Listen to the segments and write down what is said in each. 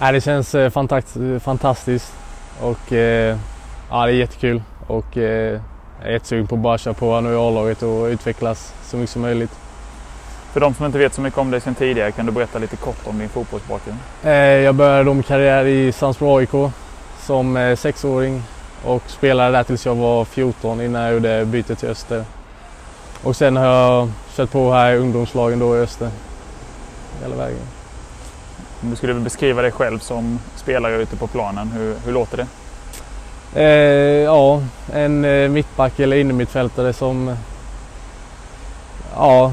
Nej, det känns eh, fantast- fantastiskt och eh, ja, det är jättekul och eh, jag är jättesugen på att bara köra på nu i A-laget och utvecklas så mycket som möjligt. För de som inte vet så mycket om dig sedan tidigare, kan du berätta lite kort om din fotbollsbakgrund? Eh, jag började min karriär i Sandsbro AIK som eh, sexåring och spelade där tills jag var 14 innan jag gjorde bytet till Öster. Och sen har jag kört på här i ungdomslagen då i Öster. Hela vägen. Om du skulle beskriva dig själv som spelare ute på planen, hur, hur låter det? Eh, ja, en eh, mittback eller innermittfältare som ja,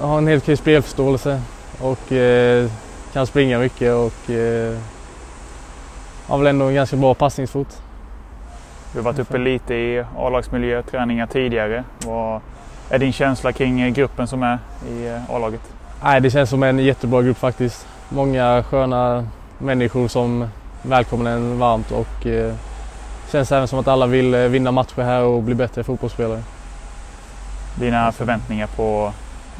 har en helt okej spelförståelse och eh, kan springa mycket och eh, har väl ändå en ganska bra passningsfot. Du har varit uppe lite i A-lagsmiljö, träningar tidigare. Vad är din känsla kring gruppen som är i eh, A-laget? Nej, det känns som en jättebra grupp faktiskt. Många sköna människor som välkomnar en varmt och eh, känns även som att alla vill eh, vinna matcher här och bli bättre fotbollsspelare. Dina förväntningar på,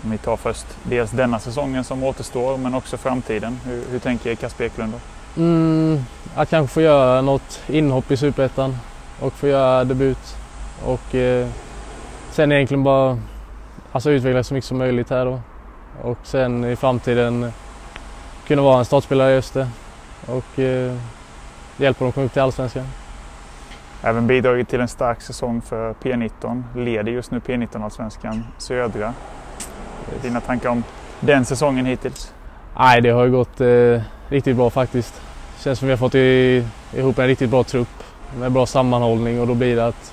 om vi tar först, dels denna säsongen som återstår men också framtiden. Hur, hur tänker Kasper Eklund då? Mm, att kanske få göra något inhopp i Superettan och få göra debut. Och eh, sen egentligen bara alltså, utvecklas så mycket som möjligt här då. Och sen i framtiden kunna vara en startspelare i Öster och eh, hjälpa dem att komma upp till Allsvenskan. Även bidragit till en stark säsong för P19. Leder just nu P19-allsvenskan södra. Dina tankar om den säsongen hittills? Nej, det har ju gått eh, riktigt bra faktiskt. Känns som vi har fått i, ihop en riktigt bra trupp med bra sammanhållning och då blir det att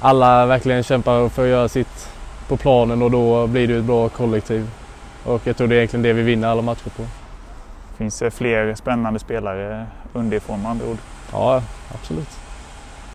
alla verkligen kämpar för att göra sitt på planen och då blir det ett bra kollektiv. Och jag tror det är egentligen det vi vinner alla matcher på. Finns det fler spännande spelare underifrån med andra ord? Ja, absolut.